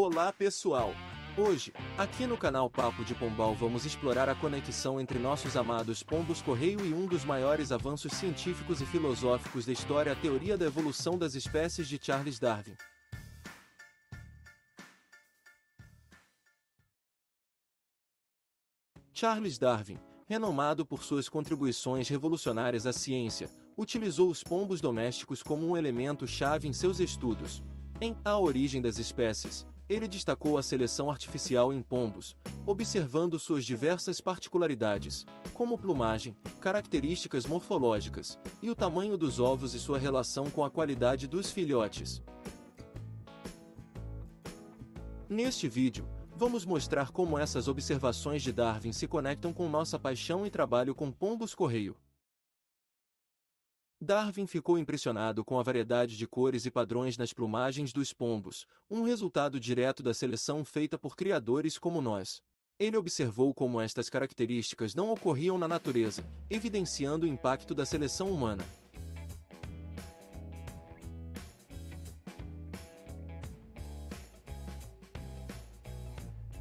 Olá pessoal! Hoje, aqui no canal Papo de Pombal vamos explorar a conexão entre nossos amados pombos correio e um dos maiores avanços científicos e filosóficos da história a teoria da evolução das espécies de Charles Darwin. Charles Darwin, renomado por suas contribuições revolucionárias à ciência, utilizou os pombos domésticos como um elemento-chave em seus estudos. Em A Origem das Espécies, ele destacou a seleção artificial em pombos, observando suas diversas particularidades, como plumagem, características morfológicas, e o tamanho dos ovos e sua relação com a qualidade dos filhotes. Neste vídeo, vamos mostrar como essas observações de Darwin se conectam com nossa paixão e trabalho com pombos correio. Darwin ficou impressionado com a variedade de cores e padrões nas plumagens dos pombos, um resultado direto da seleção feita por criadores como nós. Ele observou como estas características não ocorriam na natureza, evidenciando o impacto da seleção humana.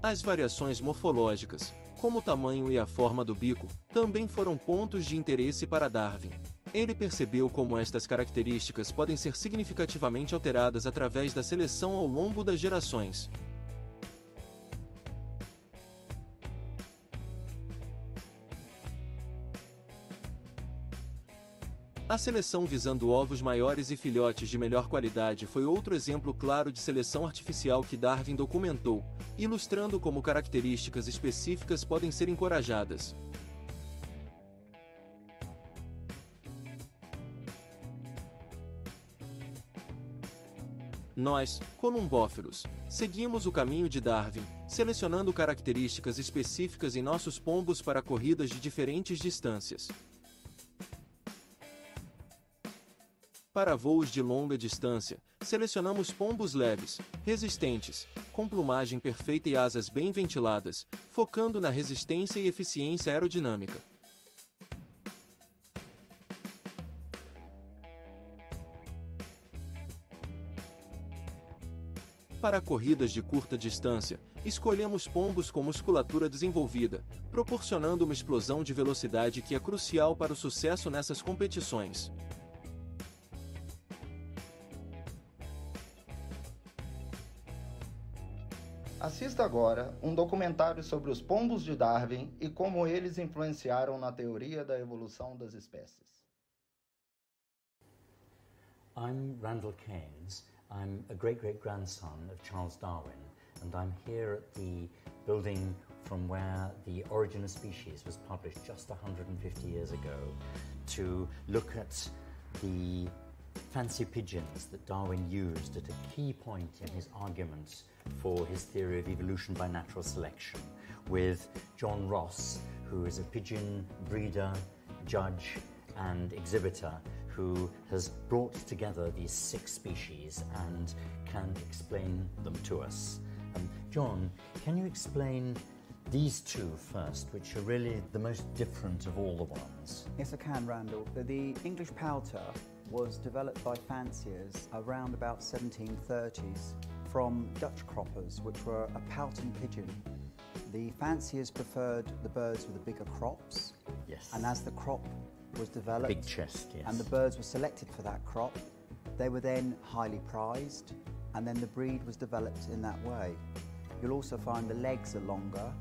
As variações morfológicas, como o tamanho e a forma do bico, também foram pontos de interesse para Darwin. Ele percebeu como estas características podem ser significativamente alteradas através da seleção ao longo das gerações. A seleção visando ovos maiores e filhotes de melhor qualidade foi outro exemplo claro de seleção artificial que Darwin documentou, ilustrando como características específicas podem ser encorajadas. Nós, columbóferos, seguimos o caminho de Darwin, selecionando características específicas em nossos pombos para corridas de diferentes distâncias. Para voos de longa distância, selecionamos pombos leves, resistentes, com plumagem perfeita e asas bem ventiladas, focando na resistência e eficiência aerodinâmica. Para corridas de curta distância, escolhemos pombos com musculatura desenvolvida, proporcionando uma explosão de velocidade que é crucial para o sucesso nessas competições. Assista agora um documentário sobre os pombos de Darwin e como eles influenciaram na teoria da evolução das espécies. I'm Randall Keynes. I'm a great great grandson of Charles Darwin, and I'm here at the building from where The Origin of Species was published just 150 years ago to look at the fancy pigeons that Darwin used at a key point in his arguments for his theory of evolution by natural selection with John Ross, who is a pigeon breeder, judge, and exhibitor who has brought together these six species and can explain them to us. Um, John, can you explain these two first, which are really the most different of all the ones? Yes, I can, Randal. The, the English pouter was developed by fanciers around about 1730s from Dutch croppers, which were a pouting pigeon. The fanciers preferred the birds with the bigger crops. Yes. And as the crop was developed. Big chest, yes. And the birds were selected for that crop. They were then highly prized, and then the breed was developed in that way. You'll also find the legs are longer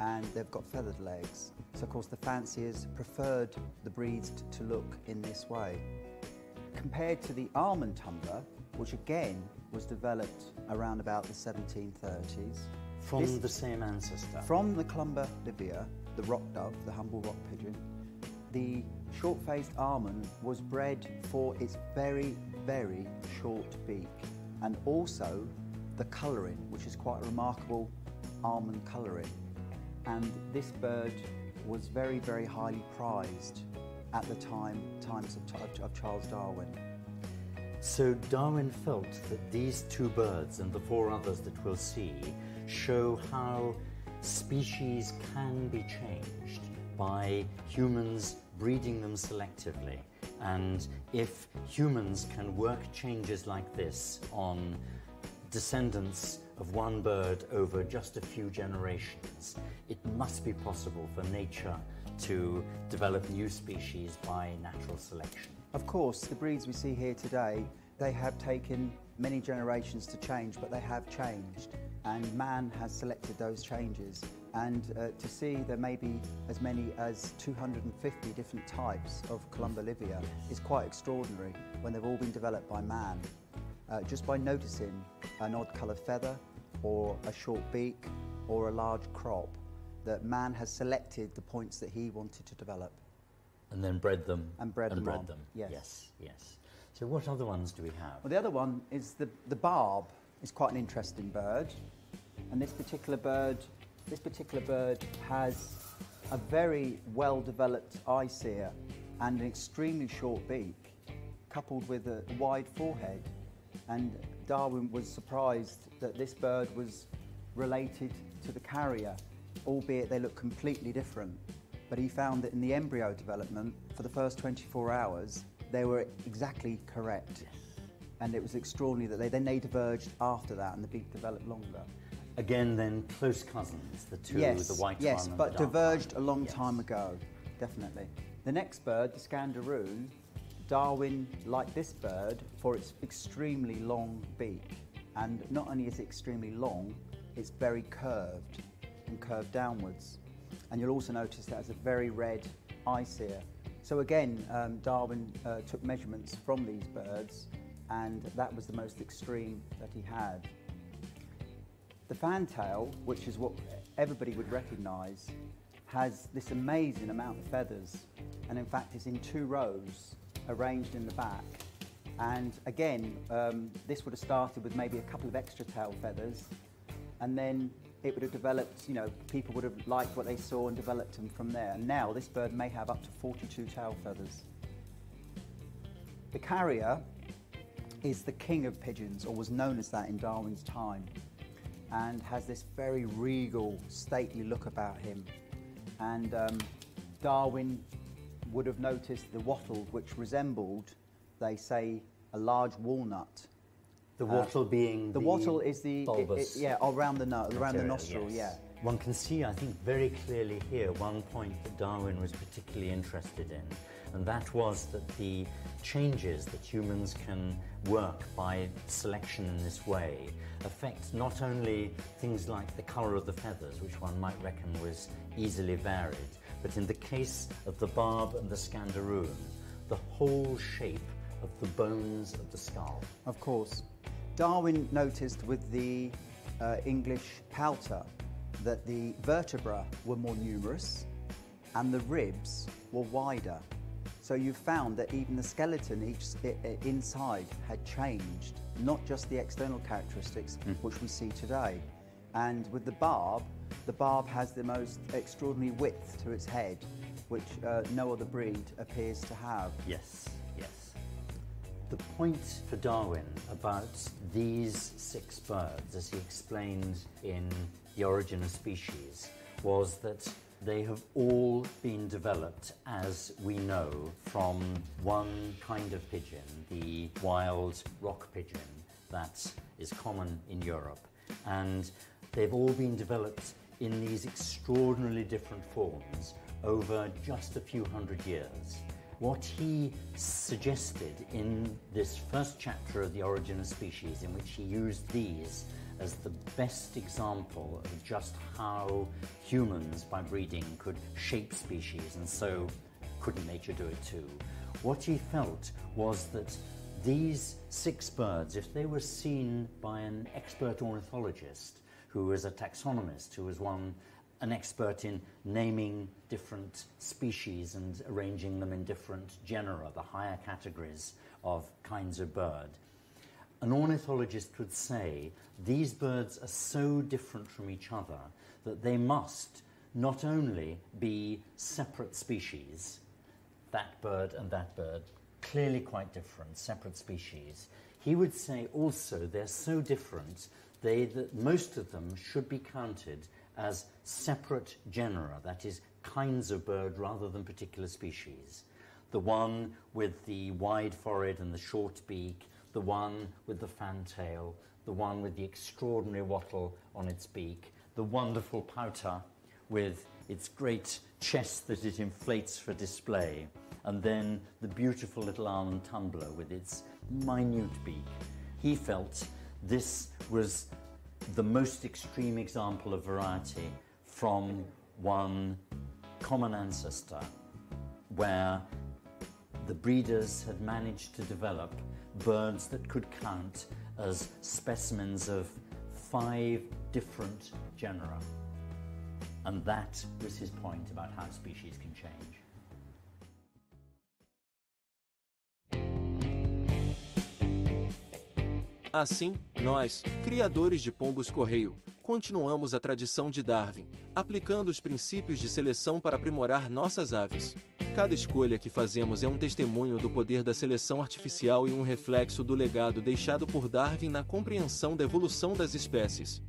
and they've got feathered legs. So, of course, the fanciers preferred the breeds to look in this way. Compared to the almond tumbler, which again was developed around about the 1730s. From this, the same ancestor? From the Columba livia, the rock dove, the humble rock pigeon. The short-faced almond was bred for its very, very short beak and also the colouring, which is quite remarkable almond colouring. And this bird was very, very highly prized at the time, times of, of Charles Darwin. So Darwin felt that these two birds and the four others that we'll see show how species can be changed by humans breeding them selectively. And if humans can work changes like this on descendants of one bird over just a few generations, it must be possible for nature to develop new species by natural selection. Of course, the breeds we see here today, they have taken many generations to change, but they have changed. And man has selected those changes. And uh, to see there may be as many as 250 different types of Columba livia is quite extraordinary when they've all been developed by man. Uh, just by noticing an odd coloured feather or a short beak or a large crop, that man has selected the points that he wanted to develop. And then bred them. And bred them on, them. yes. yes, yes. So what other ones do we have? Well, the other one is the, the barb. It's quite an interesting bird. And this particular bird, this particular bird has a very well-developed eye cere and an extremely short beak, coupled with a wide forehead. And Darwin was surprised that this bird was related to the carrier, albeit they look completely different. But he found that in the embryo development, for the first 24 hours, they were exactly correct. And it was extraordinary that they then they diverged after that and the beak developed longer. Again, then close cousins, the two, yes, the white yes, one. but the dark diverged one. a long Yes. time ago, definitely. The next bird, the scandaroon, Darwin liked this bird for its extremely long beak. And not only is it extremely long, it's very curved and curved downwards. And you'll also notice that it has a very red eye cere. So again, um, Darwin uh, took measurements from these birds, and that was the most extreme that he had. The fantail, which is what everybody would recognise, has this amazing amount of feathers, and in fact, it's in two rows arranged in the back. And again, um, this would have started with maybe a couple of extra tail feathers, and then it would have developed, you know, people would have liked what they saw and developed them from there. And now this bird may have up to 42 tail feathers. The carrier is the king of pigeons, or was known as that in Darwin's time, and has this very regal, stately look about him. And um, Darwin would have noticed the wattle, which resembled, they say, a large walnut. The wattle being Uh, The wattle is the, bulbous it- yeah, around the nose, around the nostril, yes. yeah. One can see, I think, very clearly here one point that Darwin was particularly interested in, and that was that the changes that humans can work by selection in this way affect not only things like the colour of the feathers, which one might reckon was easily varied, but in the case of the barb and the scandaroon, the whole shape of the bones of the skull. Of course. Darwin noticed with the uh, English pouter that the vertebrae were more numerous and the ribs were wider. So you found that even the skeleton each inside had changed, not just the external characteristics which we see today. And with the barb, the barb has the most extraordinary width to its head, which uh, no other breed appears to have. Yes. The point for Darwin about these six birds, as he explained in The Origin of Species, was that they have all been developed, as we know, from one kind of pigeon, the wild rock pigeon that is common in Europe. And they've all been developed in these extraordinarily different forms over just a few hundred years. What he suggested in this first chapter of The Origin of Species, in which he used these as the best example of just how humans, by breeding, could shape species, and so couldn't nature do it too? What he felt was that these six birds, if they were seen by an expert ornithologist who was a taxonomist, who was one an expert in naming different species and arranging them in different genera, the higher categories of kinds of bird. An ornithologist would say these birds are so different from each other that they must not only be separate species, that bird and that bird, clearly quite different, separate species. He would say also they're so different they, that most of them should be counted as separate genera, that is, kinds of bird rather than particular species. The one with the wide forehead and the short beak, the one with the fantail, the one with the extraordinary wattle on its beak, the wonderful pouter with its great chest that it inflates for display, and then the beautiful little almond tumbler with its minute beak. He felt this was the most extreme example of variety from one common ancestor where the breeders had managed to develop birds that could count as specimens of five different genera. And that was his point about how species can change. Assim, nós, criadores de pombos correio, continuamos a tradição de Darwin, aplicando os princípios de seleção para aprimorar nossas aves. Cada escolha que fazemos é um testemunho do poder da seleção artificial e um reflexo do legado deixado por Darwin na compreensão da evolução das espécies.